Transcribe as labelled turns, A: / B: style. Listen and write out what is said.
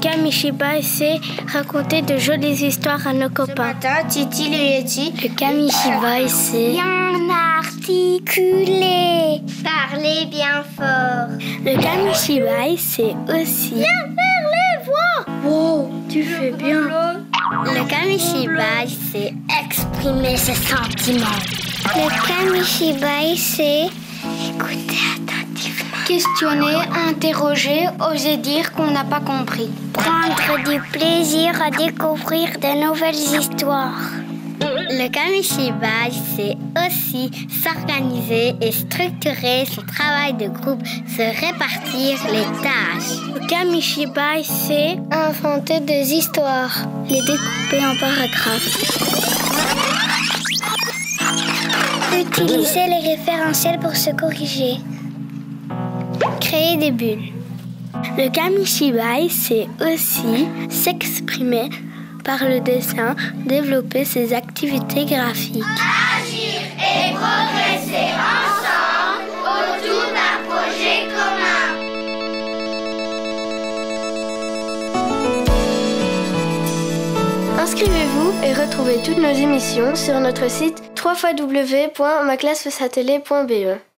A: Kamishibai, c'est raconter de jolies histoires à nos copains.
B: Titi le Yeti.
A: Le Kamishibai, c'est
B: bien articulé.
C: Parler bien fort.
A: Le Kamishibai, c'est aussi
C: bien faire les voix.
A: Wow, tu fais bien.
C: Le Kamishibai, c'est exprimer ses sentiments.
D: Le Kamishibai, c'est écouter attentivement.
B: Questionner, interroger, oser dire qu'on n'a pas compris.
D: Prendre du plaisir à découvrir de nouvelles histoires.
C: Le Kamishibai, c'est aussi s'organiser et structurer son travail de groupe, se répartir les tâches.
A: Le Kamishibai, c'est
D: inventer des histoires,
A: les découper en paragraphes.
D: Utiliser les référentiels pour se corriger.
A: Créer des bulles. Le Kamishibai, c'est aussi s'exprimer par le dessin, développer ses activités graphiques.
E: Agir et progresser ensemble autour d'un projet commun.
F: Inscrivez-vous et retrouvez toutes nos émissions sur notre site www.maclassesatellé.be.